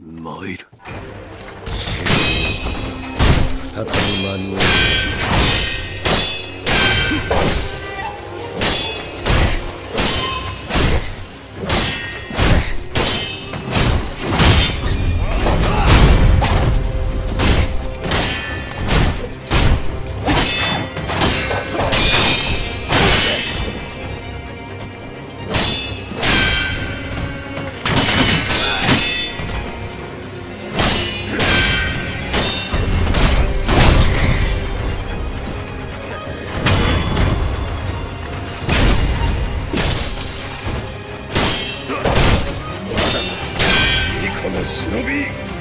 参る。再び間に合う忍び。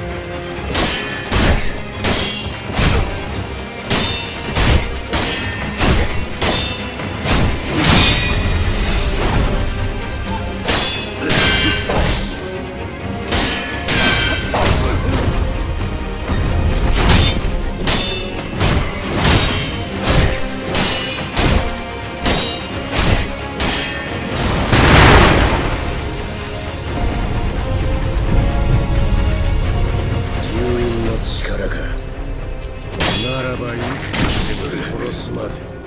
力か。ならばいい。殺すまで。